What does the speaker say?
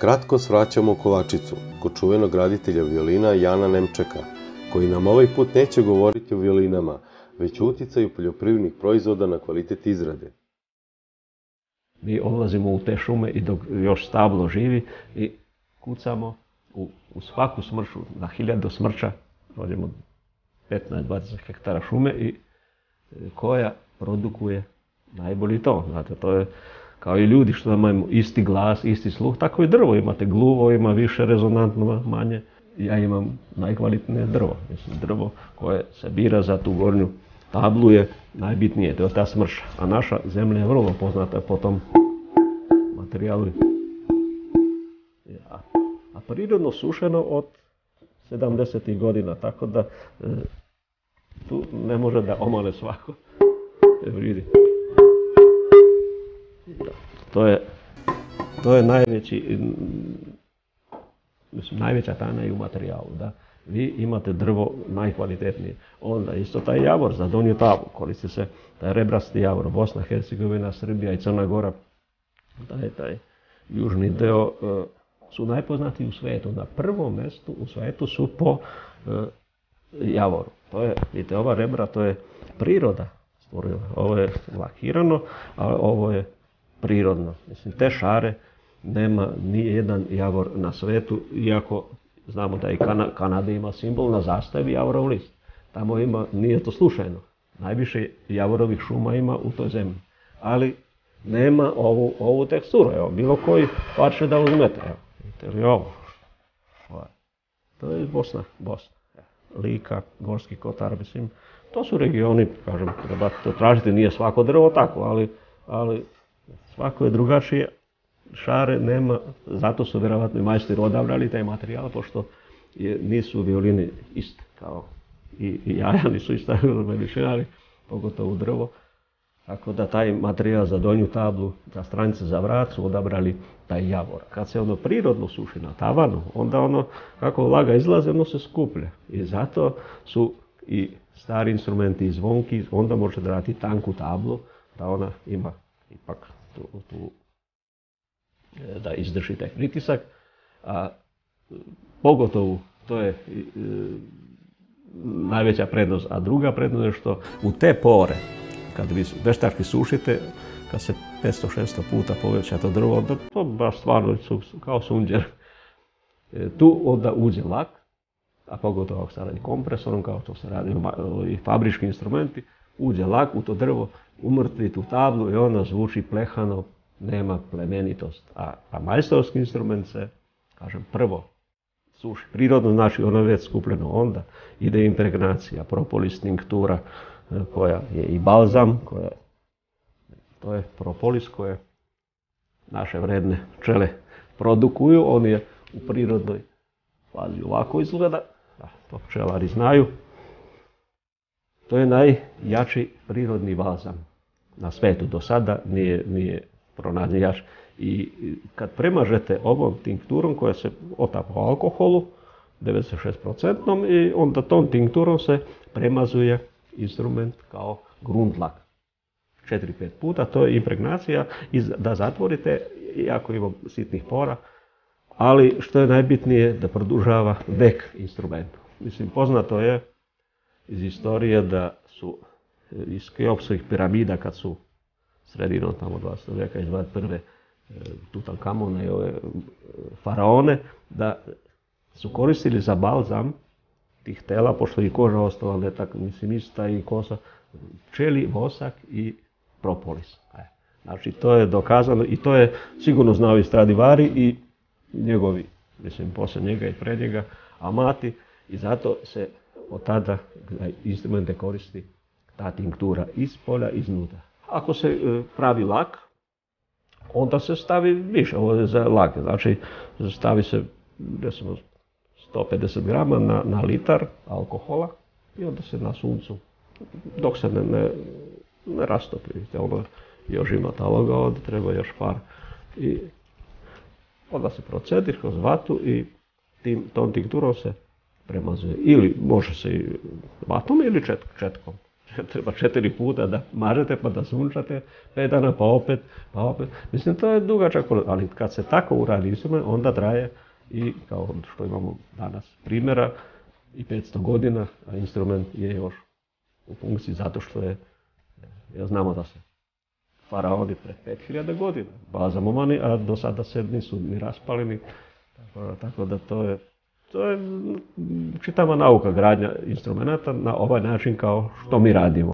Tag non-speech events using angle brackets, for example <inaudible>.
Kratko svraćamo kolačicu kod čuvenog graditelja violina Jana Nemčeka, koji nam ovaj put neće govoriti o violinama, već o uticaju poljoprivrednih proizvoda na kvalitet izrade. Mi odlazimo u te šume i dok još stablo živi i kucamo u, u svaku smršu, na hiljadu smrča, rođemo 15-20 hektara šume i e, koja produkuje najbolji to. Znate, to je kao i ljudi što imaju isti glas, isti sluh, tako i drvo. Imate gluvo, ima više rezonantno, manje. Ja imam najkvalitnije drvo. Mislim, drvo koje se bira za tu gornju tablu je najbitnije, to je ta smrša. A naša zemlja je vrlo poznata po tom materijalu. A prirodno sušeno od 70. godina, tako da e, tu ne može da omale svako. Evo vidi. To je, to je najveći, mislim, najveća tajna i u materijalu, da vi imate drvo najkvalitetnije. Onda isto taj javor za donju tavu, koristi se taj rebrasti javor, Bosna, Hercegovina, Srbija i Crna Gora, taj, taj južni deo e, su najpoznatiji u svijetu. Na prvom mjestu u svijetu su po e, javoru. To je, vidite, ova rebra, to je priroda stvorila. Ovo je lakirano, a ovo je prirodno. Mislim, te šare nema ni jedan javor na svetu, iako znamo da i Kanada ima simbol na zastavi javorov list. Tamo ima, nije to slučajno. Najviše javorovih šuma ima u toj zemlji. Ali nema ovu, ovu teksturu. Evo, bilo koji parče da uzmete. Evo, vidite ovo? To je Bosna, Bosna. Lika, Gorski Kotar, mislim. To su regioni, kažem, treba to tražiti, nije svako drvo tako, ali, ali Svako je drugačije, šare nema, zato su vjerovatno i majstori odabrali taj materijal, pošto je, nisu violini iste, kao i, i jaja nisu ista <laughs> veličina, ali pogotovo drvo. Tako da taj materijal za donju tablu, za stranice za vrat su odabrali taj javor. Kad se ono prirodno suši na tavanu, onda ono, kako laga izlaze, ono se skuplja. I zato su i stari instrumenti i zvonki, onda može dati tanku tablu, da ona ima ipak tu, e, da izdrži taj pritisak, a pogotovo to je e, najveća prednost, a druga prednost je što u te pore, kad vi veštački sušite, kad se 500-600 puta poveća to drvo, onda to baš stvarno su kao sunđer. E, tu onda uđe lak, a pogotovo ako se radi kompresorom, kao što se radi i fabrički instrumenti, uđe lak u to drvo, umrtvi tu tablu i ona zvuči plehano, nema plemenitost. A, a majstorski instrument se, kažem, prvo suši prirodno, znači ono već skupljeno onda, ide impregnacija, propolis tinktura, e, koja je i balzam, koja, to je propolis koje naše vredne pčele produkuju, on je u prirodnoj fazi ovako izgleda, to pčelari znaju. To je najjači prirodni balzam na svetu do sada nije, nije pronađen I kad premažete ovom tinkturom koja se otapa u alkoholu, 96% i onda tom tinkturom se premazuje instrument kao grundlak. 4-5 puta, to je impregnacija i da zatvorite, jako ima sitnih pora, ali što je najbitnije da produžava vek instrumentu. Mislim, poznato je iz istorije da su iz Keopsovih piramida kad su sredinom tamo 20. vijeka izvaditi prve e, Tutankamone i ove e, faraone, da su koristili za balzam tih tela, pošto i koža ostala ne tak, mislim, ista i kosa, pčeli, vosak i propolis. E, znači, to je dokazano i to je sigurno znao i Stradivari i njegovi, mislim, poslije njega i pred njega, amati i zato se od tada instrumente koristi ta tinktura iz polja, iznutra. Ako se e, pravi lak, onda se stavi više, ovo je za lak, znači stavi se recimo 150 grama na, na litar alkohola i onda se na suncu, dok se ne, ne, ne rastopi, ono još ima taloga, onda treba još par i onda se procedi kroz vatu i tim, tom tinkturom se premazuje. Ili može se i vatom ili četkom <laughs> treba četiri puta da mažete pa da sunčate, pet dana pa opet, pa opet. Mislim, to je dugačak, ali kad se tako uradi onda traje i kao što imamo danas primjera i 500 godina, a instrument je još u funkciji zato što je, ja znamo da se faraoni pred 5000 godina, bazamomani, a do sada se nisu ni raspali, tako, tako da to je to je čitava nauka gradnja instrumenta na ovaj način kao što mi radimo.